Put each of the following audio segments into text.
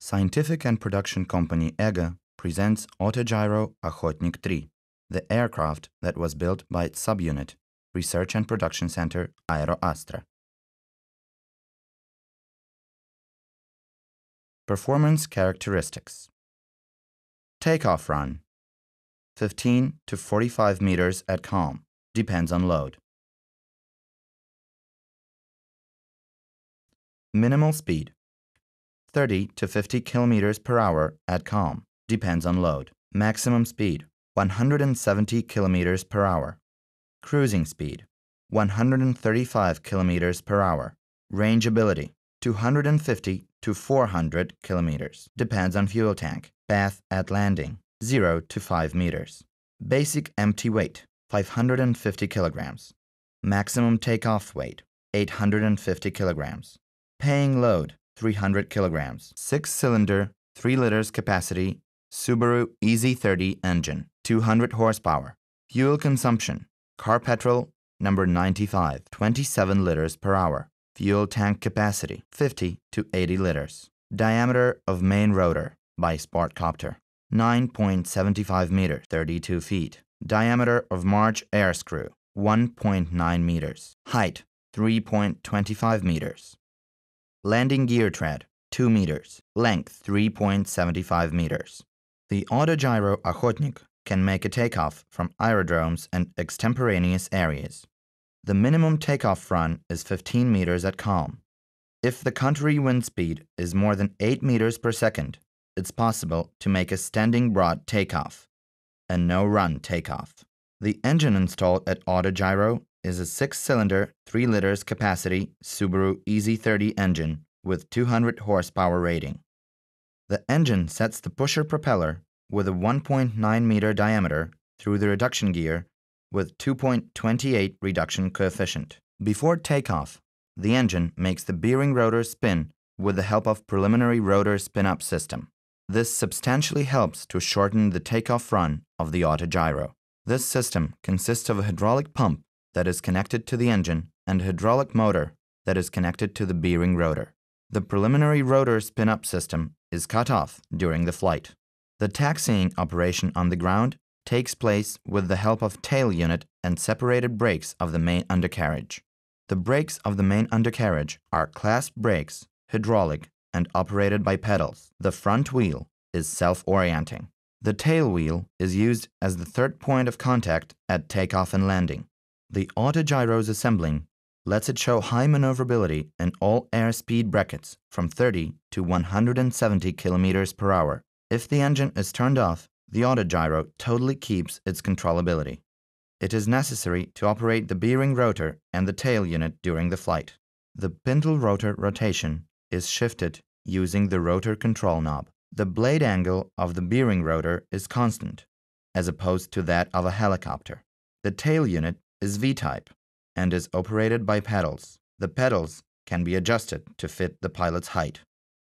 Scientific and production company EGA presents Autogyro Okhotnik 3, the aircraft that was built by its subunit, Research and Production Center AeroAstra. Performance characteristics Takeoff run 15 to 45 meters at calm, depends on load. Minimal speed 30 to 50 kilometers per hour at calm, depends on load. Maximum speed 170 kilometers per hour. Cruising speed 135 kilometers per hour. Rangeability 250 to 400 kilometers, depends on fuel tank. Path at landing 0 to 5 meters. Basic empty weight 550 kilograms. Maximum takeoff weight 850 kilograms. Paying load 300 kilograms. Six cylinder, 3 liters capacity Subaru EZ30 engine, 200 horsepower. Fuel consumption car petrol number 95, 27 liters per hour. Fuel tank capacity 50 to 80 liters. Diameter of main rotor by Sportcopter 9.75 meters, 32 feet. Diameter of March air screw 1.9 meters. Height 3.25 meters. Landing gear tread 2 meters. Length 3.75 meters. The Autogyro Okhotnik can make a takeoff from aerodromes and extemporaneous areas. The minimum takeoff run is 15 meters at calm. If the country wind speed is more than 8 meters per second, it's possible to make a standing broad takeoff, a no-run takeoff. The engine installed at Autogyro is a 6-cylinder, 3 liters capacity Subaru EZ30 engine with 200 horsepower rating. The engine sets the pusher propeller with a 1.9 meter diameter through the reduction gear with 2.28 reduction coefficient. Before takeoff, the engine makes the bearing rotor spin with the help of preliminary rotor spin-up system. This substantially helps to shorten the takeoff run of the autogyro. This system consists of a hydraulic pump that is connected to the engine and hydraulic motor that is connected to the bearing rotor. The preliminary rotor spin-up system is cut off during the flight. The taxiing operation on the ground takes place with the help of tail unit and separated brakes of the main undercarriage. The brakes of the main undercarriage are clasp brakes, hydraulic, and operated by pedals. The front wheel is self-orienting. The tail wheel is used as the third point of contact at takeoff and landing. The autogyro's assembling lets it show high maneuverability in all airspeed brackets from 30 to 170 kilometers per hour. If the engine is turned off, the autogyro totally keeps its controllability. It is necessary to operate the bearing rotor and the tail unit during the flight. The spindle rotor rotation is shifted using the rotor control knob. The blade angle of the bearing rotor is constant, as opposed to that of a helicopter. The tail unit is V-type and is operated by pedals. The pedals can be adjusted to fit the pilot's height.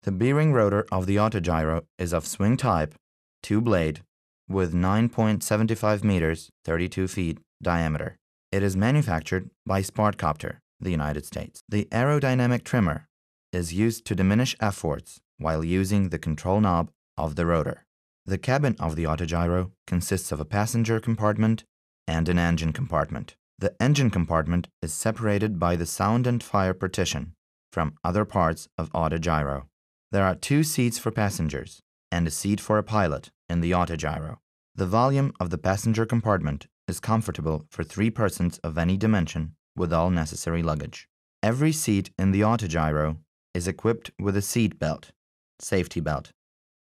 The bearing rotor of the autogyro is of swing type, two-blade, with 9.75 meters, 32 feet diameter. It is manufactured by Sportcopter, the United States. The aerodynamic trimmer is used to diminish efforts while using the control knob of the rotor. The cabin of the autogyro consists of a passenger compartment and an engine compartment. The engine compartment is separated by the sound and fire partition from other parts of autogyro. There are two seats for passengers and a seat for a pilot in the autogyro. The volume of the passenger compartment is comfortable for three persons of any dimension with all necessary luggage. Every seat in the autogyro is equipped with a seat belt, safety belt,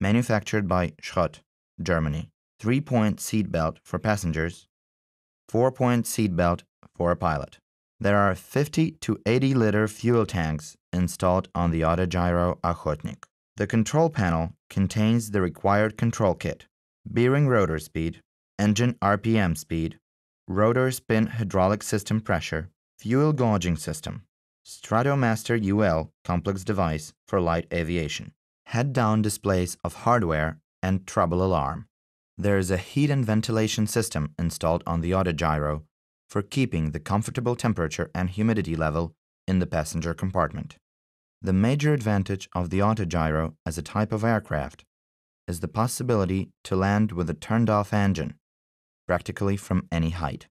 manufactured by Schroth, Germany. Three-point seat belt for passengers, four-point seat belt for a pilot. There are 50 to 80 liter fuel tanks installed on the Autogyro Okhotnik. The control panel contains the required control kit, bearing rotor speed, engine RPM speed, rotor spin hydraulic system pressure, fuel gauging system, Stratomaster UL complex device for light aviation, head-down displays of hardware, and trouble alarm. There is a heat and ventilation system installed on the autogyro for keeping the comfortable temperature and humidity level in the passenger compartment. The major advantage of the autogyro as a type of aircraft is the possibility to land with a turned off engine, practically from any height.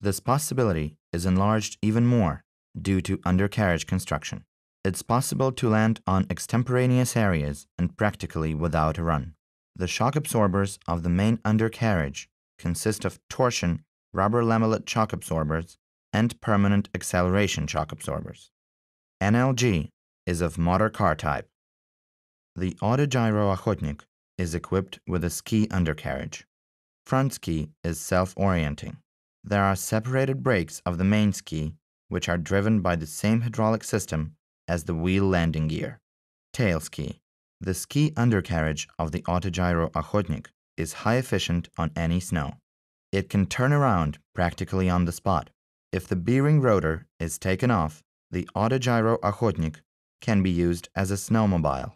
This possibility is enlarged even more due to undercarriage construction. It's possible to land on extemporaneous areas and practically without a run. The shock absorbers of the main undercarriage consist of torsion rubber lamellate shock absorbers and permanent acceleration shock absorbers. NLG is of motor car type. The Autogyro Okhotnik is equipped with a ski undercarriage. Front ski is self-orienting. There are separated brakes of the main ski, which are driven by the same hydraulic system as the wheel landing gear. Tail ski. The ski undercarriage of the Autogyro Okhotnik is high efficient on any snow. It can turn around practically on the spot. If the bearing rotor is taken off, the Autogyro Okhotnik can be used as a snowmobile.